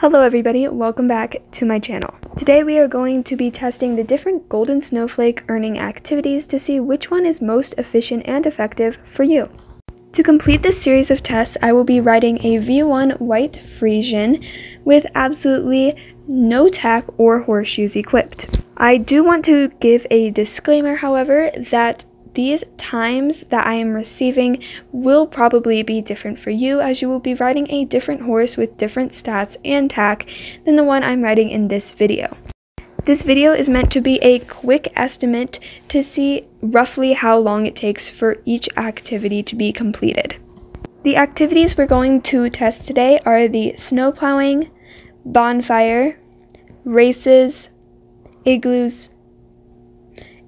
Hello everybody, welcome back to my channel. Today we are going to be testing the different Golden Snowflake earning activities to see which one is most efficient and effective for you. To complete this series of tests, I will be riding a V1 White Friesian with absolutely no tack or horseshoes equipped. I do want to give a disclaimer, however, that these times that I am receiving will probably be different for you as you will be riding a different horse with different stats and tack than the one I'm riding in this video. This video is meant to be a quick estimate to see roughly how long it takes for each activity to be completed. The activities we're going to test today are the snow plowing, bonfire, races, igloos,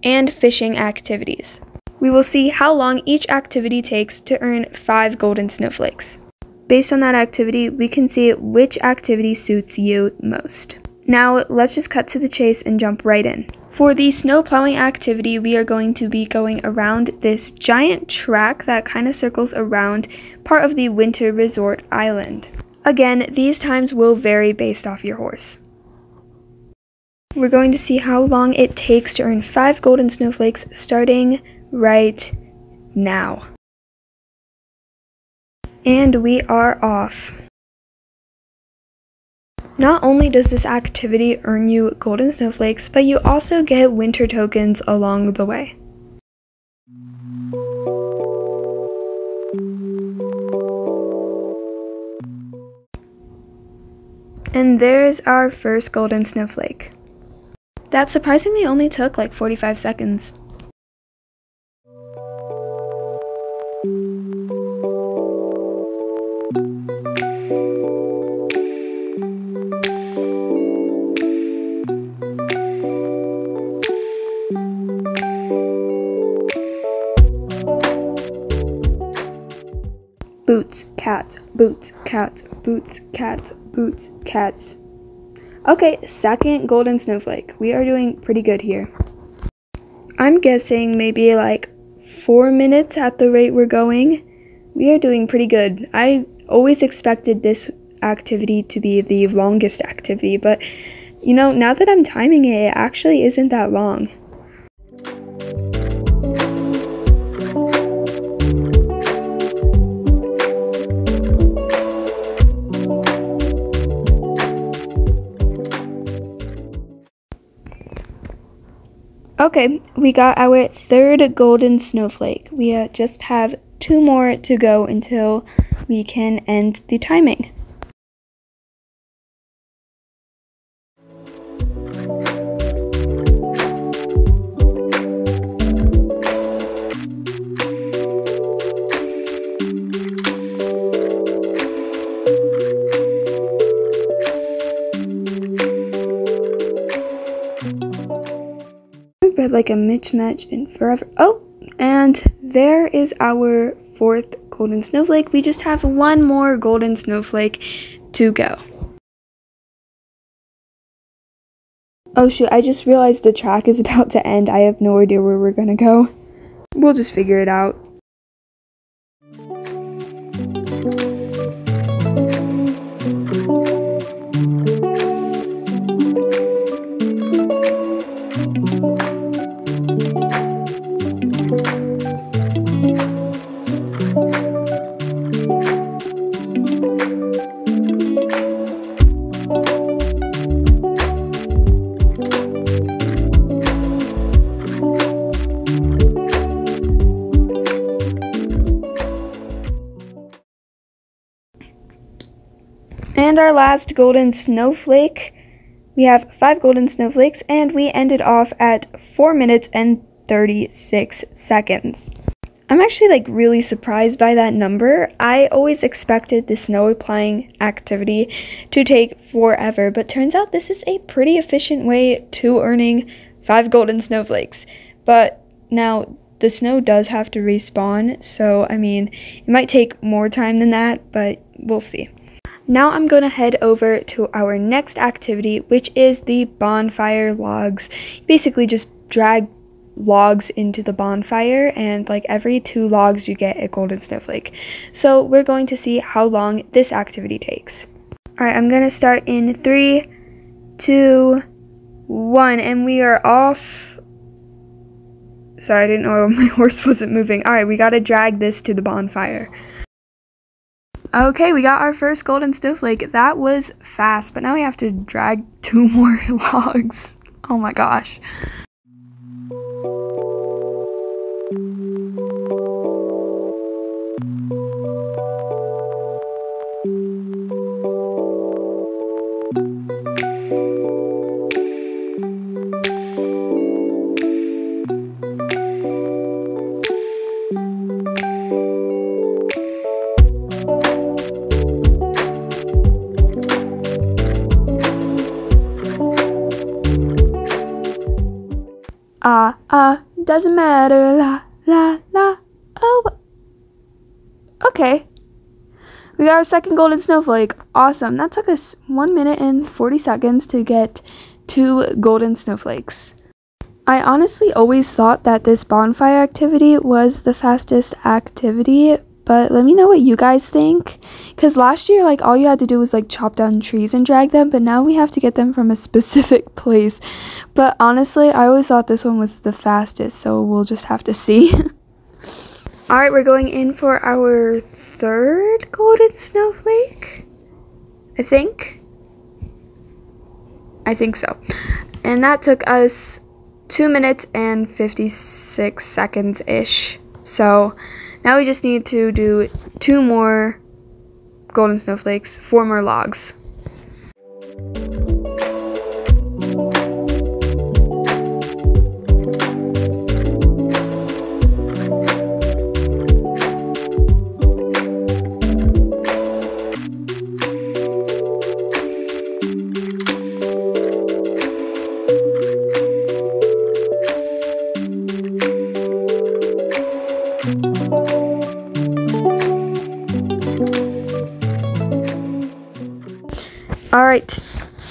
and fishing activities. We will see how long each activity takes to earn 5 golden snowflakes. Based on that activity, we can see which activity suits you most. Now, let's just cut to the chase and jump right in. For the snow plowing activity, we are going to be going around this giant track that kind of circles around part of the winter resort island. Again, these times will vary based off your horse. We're going to see how long it takes to earn 5 golden snowflakes starting right now. And we are off. Not only does this activity earn you golden snowflakes, but you also get winter tokens along the way. And there's our first golden snowflake. That surprisingly only took like 45 seconds. Boots, cats, boots, cats, boots, cats. Okay, second golden snowflake. We are doing pretty good here. I'm guessing maybe like four minutes at the rate we're going. We are doing pretty good. I always expected this activity to be the longest activity, but you know, now that I'm timing it, it actually isn't that long. Okay, we got our third golden snowflake. We uh, just have two more to go until we can end the timing. Like a mismatch in forever. Oh, and there is our fourth golden snowflake. We just have one more golden snowflake to go. Oh shoot, I just realized the track is about to end. I have no idea where we're gonna go. We'll just figure it out. Last golden snowflake. We have five golden snowflakes, and we ended off at 4 minutes and 36 seconds. I'm actually like really surprised by that number. I always expected the snow applying activity to take forever, but turns out this is a pretty efficient way to earning five golden snowflakes. But now the snow does have to respawn, so I mean, it might take more time than that, but we'll see. Now I'm going to head over to our next activity, which is the bonfire logs. Basically just drag logs into the bonfire and like every two logs you get a golden snowflake. So we're going to see how long this activity takes. Alright, I'm gonna start in three, two, one, and we are off. Sorry, I didn't know my horse wasn't moving. Alright, we gotta drag this to the bonfire. Okay, we got our first golden snowflake. That was fast, but now we have to drag two more logs. Oh my gosh. Doesn't matter, la, la, la, oh. Okay. We got our second golden snowflake. Awesome. That took us 1 minute and 40 seconds to get two golden snowflakes. I honestly always thought that this bonfire activity was the fastest activity, but let me know what you guys think. Because last year, like, all you had to do was, like, chop down trees and drag them, but now we have to get them from a specific place. But honestly, I always thought this one was the fastest, so we'll just have to see. Alright, we're going in for our third golden snowflake. I think. I think so. And that took us 2 minutes and 56 seconds ish. So now we just need to do two more golden snowflakes, four more logs.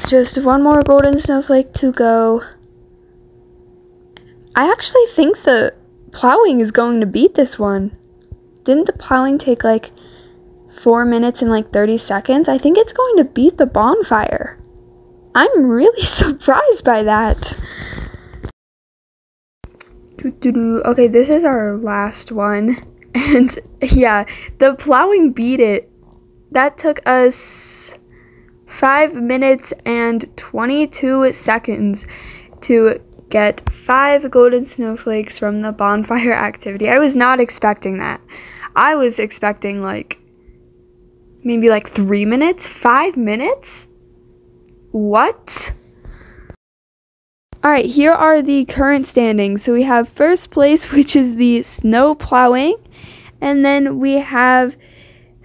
Just one more golden snowflake to go. I actually think the plowing is going to beat this one. Didn't the plowing take like 4 minutes and like 30 seconds? I think it's going to beat the bonfire. I'm really surprised by that. Okay, this is our last one. And yeah, the plowing beat it. That took us 5 minutes and 22 seconds to get 5 golden snowflakes from the bonfire activity. I was not expecting that. I was expecting like maybe like 3 minutes, 5 minutes? What? Alright, here are the current standings. So we have first place, which is the snow plowing, and then we have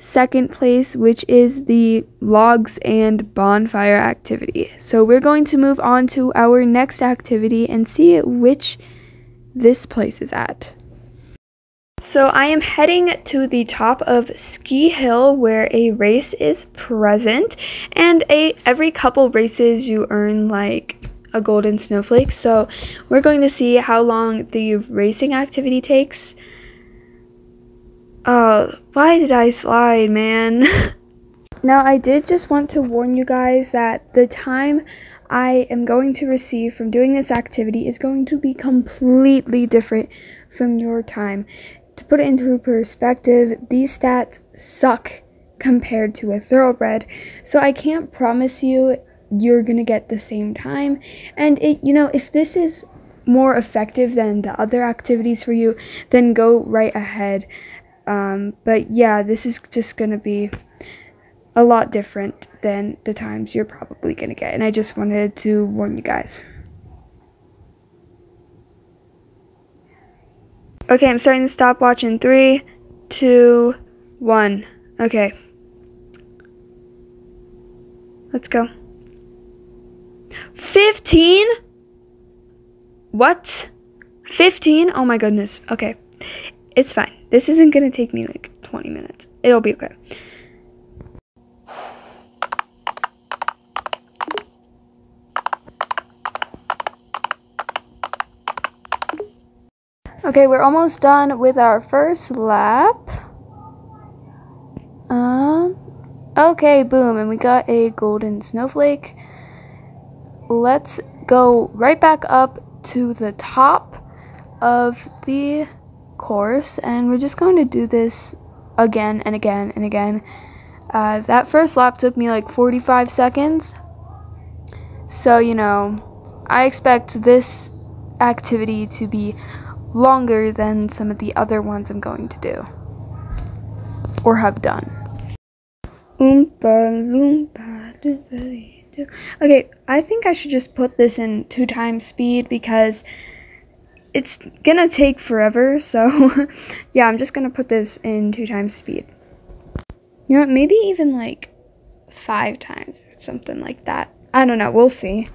second place, which is the logs and bonfire activity. So we're going to move on to our next activity and see which this place is at. So I am heading to the top of Ski Hill where a race is present and a every couple races you earn like a golden snowflake. So we're going to see how long the racing activity takes. Uh, why did I slide, man? now, I did just want to warn you guys that the time I am going to receive from doing this activity is going to be completely different from your time. To put it into perspective, these stats suck compared to a thoroughbred, so I can't promise you you're gonna get the same time. And it, you know, if this is more effective than the other activities for you, then go right ahead. Um, but yeah, this is just going to be a lot different than the times you're probably going to get. And I just wanted to warn you guys. Okay, I'm starting the stopwatch in three, two, one. Okay. Let's go. 15? What? 15? Oh my goodness. Okay. It's fine. This isn't to take me like 20 minutes. It'll be okay. Okay, we're almost done with our first lap. Um, Okay, boom, and we got a golden snowflake. Let's go right back up to the top of the course, and we're just going to do this again and again and again. Uh, that first lap took me like 45 seconds, so you know, I expect this activity to be longer than some of the other ones I'm going to do or have done. Okay, I think I should just put this in two times speed because it's gonna take forever. So, yeah, I'm just gonna put this in two times speed. You know, maybe even like five times or something like that. I don't know. We'll see.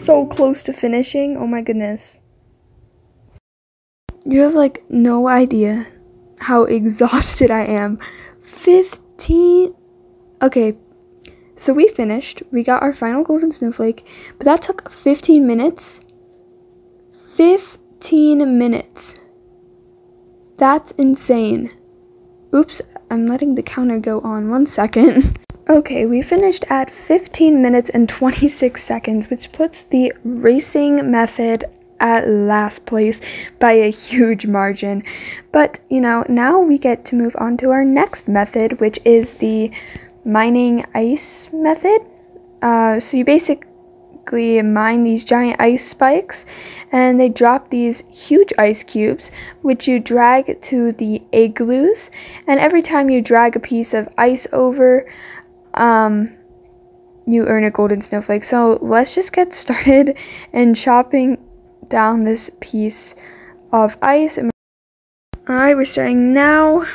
So close to finishing. Oh my goodness. You have like no idea how exhausted I am. 15. Okay, so we finished. We got our final golden snowflake, but that took 15 minutes. 15 minutes. That's insane. Oops, I'm letting the counter go on. One second. Okay, we finished at 15 minutes and 26 seconds, which puts the racing method at last place by a huge margin. But, you know, now we get to move on to our next method, which is the mining ice method. Uh, so you basically mine these giant ice spikes and they drop these huge ice cubes which you drag to the igloos and every time you drag a piece of ice over um, you earn a golden snowflake. So let's just get started in chopping down this piece of ice. Alright, we're starting now.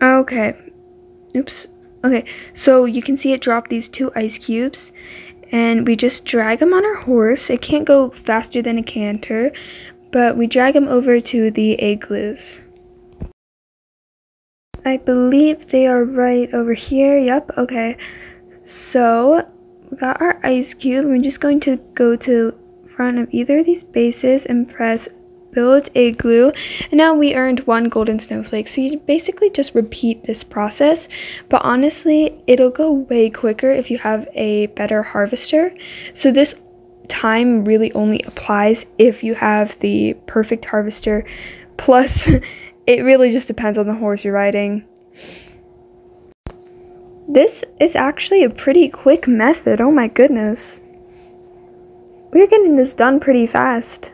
Okay. Oops. Okay, so you can see it drop these two ice cubes and we just drag them on our horse. It can't go faster than a canter, but we drag them over to the igloos. I believe they are right over here. Yep, okay. So, we got our ice cube. We're just going to go to front of either of these bases and press build igloo and now we earned one golden snowflake so you basically just repeat this process but honestly it'll go way quicker if you have a better harvester so this time really only applies if you have the perfect harvester. Plus, it really just depends on the horse you're riding. This is actually a pretty quick method. Oh my goodness. We're getting this done pretty fast.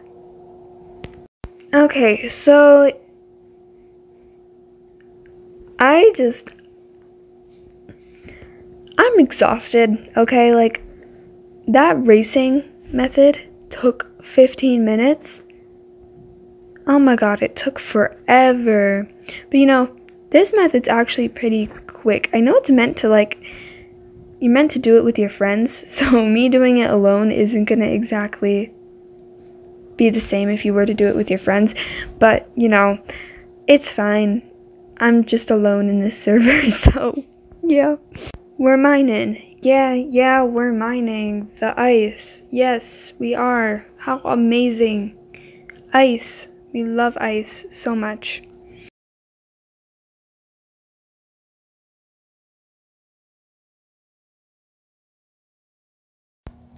Okay, so I just I'm exhausted, okay? Like that racing method took 15 minutes. Oh my god, it took forever. But you know, this method's actually pretty quick. I know it's meant to like you're meant to do it with your friends, so me doing it alone isn't gonna exactly be the same if you were to do it with your friends. But, you know, it's fine. I'm just alone in this server, so yeah. We're mining. Yeah, yeah, we're mining the ice. Yes, we are. How amazing. Ice. We love ice so much.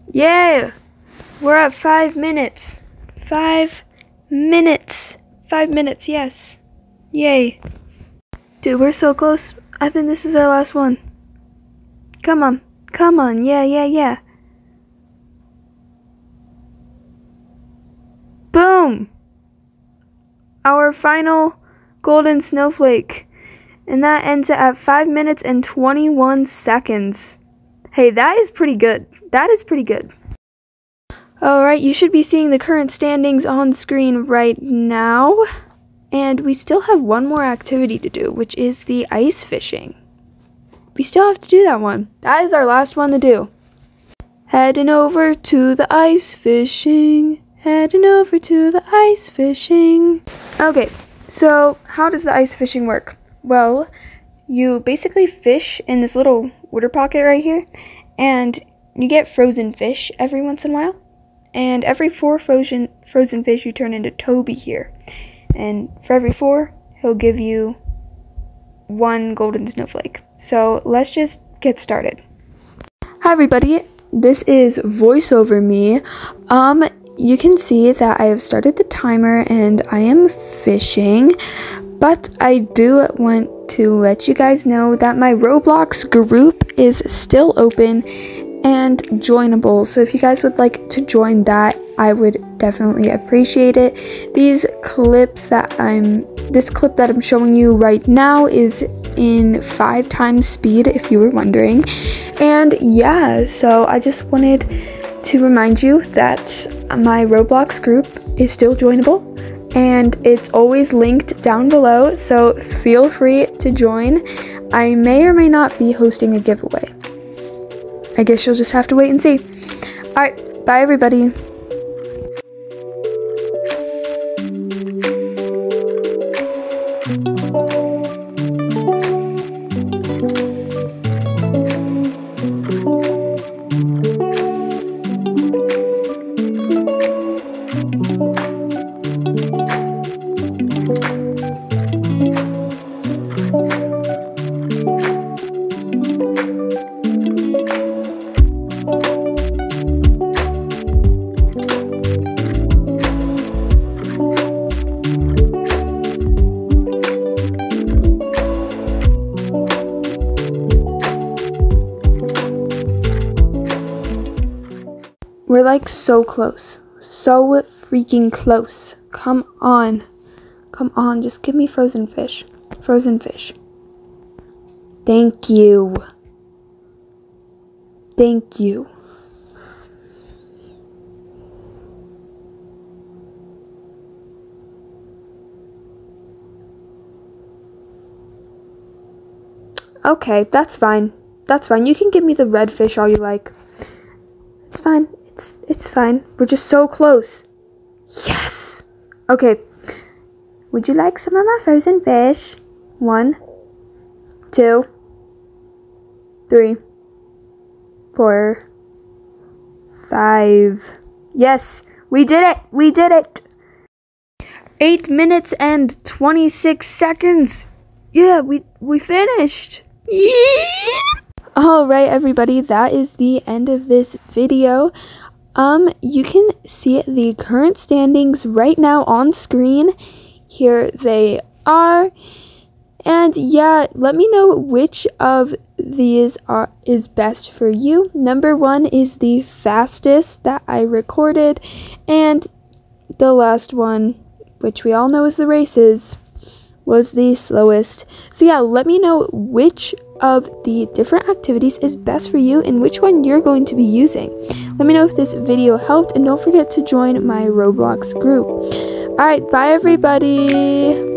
Yeah! We're at five minutes. Five minutes. Five minutes, yes. Yay. Dude, we're so close. I think this is our last one. Come on. Come on. Yeah, yeah, yeah. Boom! Our final golden snowflake. And that ends at 5 minutes and 21 seconds. Hey, that is pretty good. That is pretty good. Alright, you should be seeing the current standings on screen right now. And we still have one more activity to do, which is the ice fishing. We still have to do that one. That is our last one to do. Heading over to the ice fishing. Heading over to the ice fishing. Okay, so how does the ice fishing work? Well, you basically fish in this little water pocket right here, and you get frozen fish every once in a while. And every four frozen frozen fish you turn into Toby here. And for every four, he'll give you one golden snowflake. So let's just get started. Hi everybody, this is voiceover me. Um, you can see that I have started the timer and I am fishing, but I do want to let you guys know that my Roblox group is still open and joinable. So if you guys would like to join that, I would definitely appreciate it. These clips that I'm this clip that I'm showing you right now is in five times speed if you were wondering. And yeah, so I just wanted to remind you that my Roblox group is still joinable and it's always linked down below, so feel free to join. I may or may not be hosting a giveaway. I guess you'll just have to wait and see. Alright, bye everybody. We're like so close. So freaking close. Come on. Come on, just give me frozen fish. Frozen fish. Thank you. Thank you. Okay, that's fine. That's fine. You can give me the red fish all you like. It's fine. It's it's fine. We're just so close. Yes. Okay. Would you like some of my frozen fish? One, two, three, four, five. Yes, we did it. We did it. Eight minutes and 26 seconds. Yeah, we, we finished. Yeah. All right, everybody, that is the end of this video. Um, you can see the current standings right now on screen. Here they are. And yeah, let me know which of these are is best for you. Number 1 is the fastest that I recorded and the last one, which we all know is the races, was the slowest. So yeah, let me know which of the different activities is best for you and which one you're going to be using. Let me know if this video helped and don't forget to join my Roblox group. Alright, bye everybody!